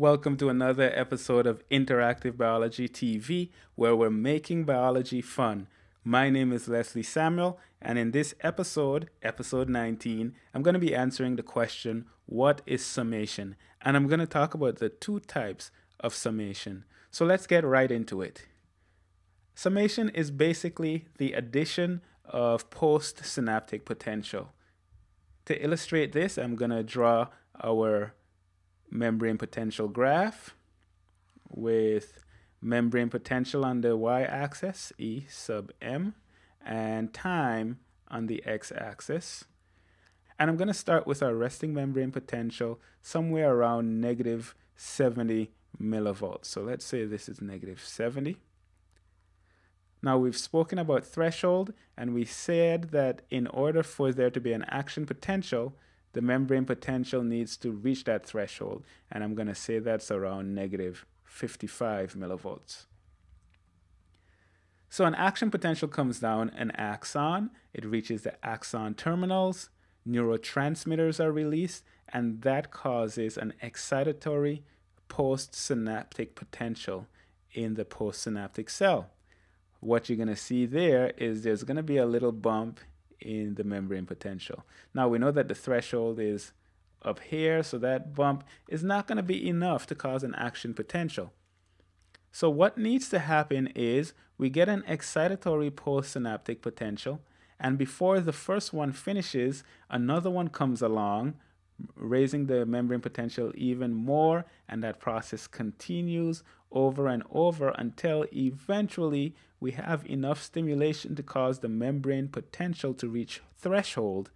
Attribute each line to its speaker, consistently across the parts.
Speaker 1: Welcome to another episode of Interactive Biology TV, where we're making biology fun. My name is Leslie Samuel, and in this episode, episode 19, I'm going to be answering the question What is summation? And I'm going to talk about the two types of summation. So let's get right into it. Summation is basically the addition of postsynaptic potential. To illustrate this, I'm going to draw our membrane potential graph with membrane potential on the y-axis, E sub m, and time on the x-axis. And I'm going to start with our resting membrane potential somewhere around negative 70 millivolts. So let's say this is negative 70. Now we've spoken about threshold and we said that in order for there to be an action potential, the membrane potential needs to reach that threshold. And I'm going to say that's around negative 55 millivolts. So an action potential comes down an axon, it reaches the axon terminals, neurotransmitters are released, and that causes an excitatory postsynaptic potential in the postsynaptic cell. What you're going to see there is there's going to be a little bump in the membrane potential. Now we know that the threshold is up here, so that bump is not going to be enough to cause an action potential. So what needs to happen is we get an excitatory postsynaptic potential, and before the first one finishes, another one comes along, raising the membrane potential even more, and that process continues over and over until eventually we have enough stimulation to cause the membrane potential to reach threshold.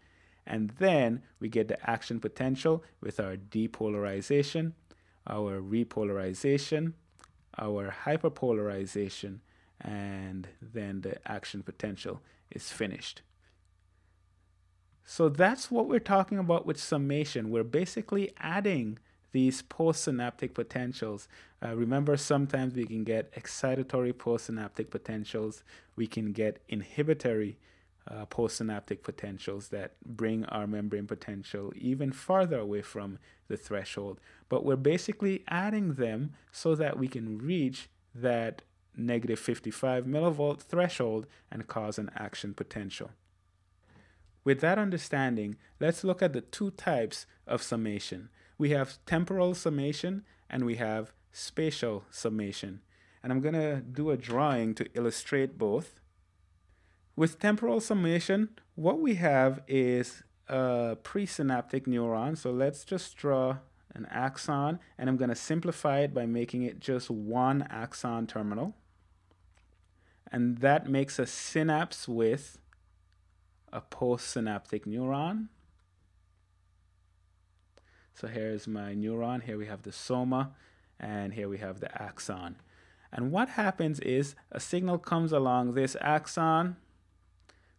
Speaker 1: And then we get the action potential with our depolarization, our repolarization, our hyperpolarization, and then the action potential is finished. So that's what we're talking about with summation. We're basically adding these postsynaptic potentials. Uh, remember, sometimes we can get excitatory postsynaptic potentials, we can get inhibitory uh, postsynaptic potentials that bring our membrane potential even farther away from the threshold. But we're basically adding them so that we can reach that negative 55 millivolt threshold and cause an action potential. With that understanding, let's look at the two types of summation we have temporal summation and we have spatial summation. And I'm going to do a drawing to illustrate both. With temporal summation, what we have is a presynaptic neuron. So let's just draw an axon and I'm going to simplify it by making it just one axon terminal. And that makes a synapse with a postsynaptic neuron. So here's my neuron. Here we have the soma, and here we have the axon. And what happens is a signal comes along this axon,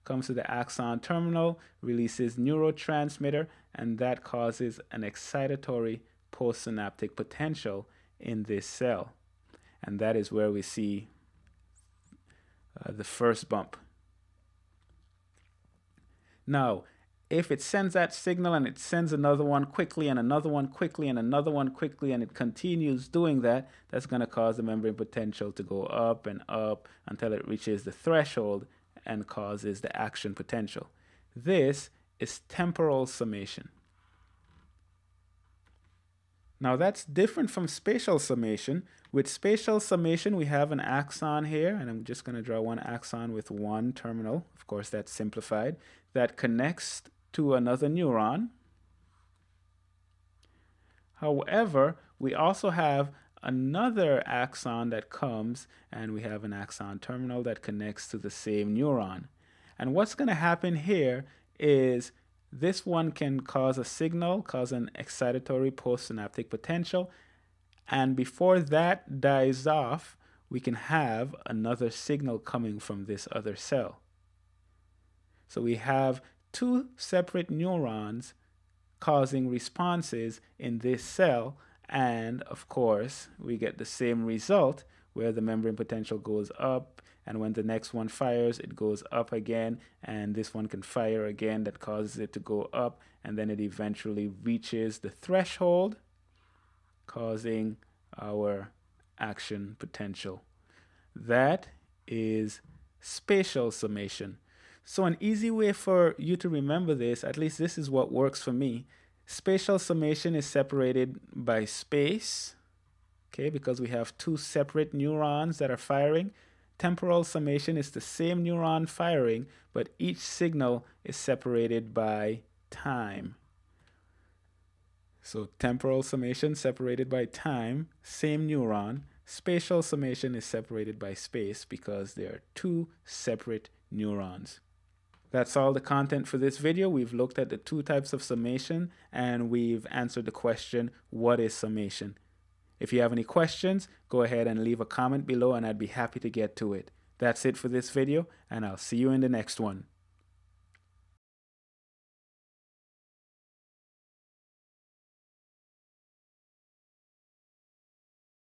Speaker 1: comes to the axon terminal, releases neurotransmitter, and that causes an excitatory postsynaptic potential in this cell. And that is where we see uh, the first bump. Now, if it sends that signal and it sends another one quickly and another one quickly and another one quickly and it continues doing that, that's going to cause the membrane potential to go up and up until it reaches the threshold and causes the action potential. This is temporal summation. Now that's different from spatial summation. With spatial summation, we have an axon here, and I'm just going to draw one axon with one terminal. Of course, that's simplified. That connects to another neuron. However, we also have another axon that comes and we have an axon terminal that connects to the same neuron. And what's going to happen here is this one can cause a signal, cause an excitatory postsynaptic potential, and before that dies off, we can have another signal coming from this other cell. So we have two separate neurons causing responses in this cell. And of course, we get the same result where the membrane potential goes up. And when the next one fires, it goes up again. And this one can fire again, that causes it to go up. And then it eventually reaches the threshold, causing our action potential. That is spatial summation. So an easy way for you to remember this, at least this is what works for me. Spatial summation is separated by space, okay, because we have two separate neurons that are firing. Temporal summation is the same neuron firing, but each signal is separated by time. So temporal summation separated by time, same neuron. Spatial summation is separated by space because there are two separate neurons. That's all the content for this video. We've looked at the two types of summation and we've answered the question, what is summation? If you have any questions, go ahead and leave a comment below and I'd be happy to get to it. That's it for this video and I'll see you in the next one.